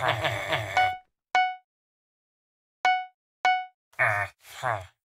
は あ。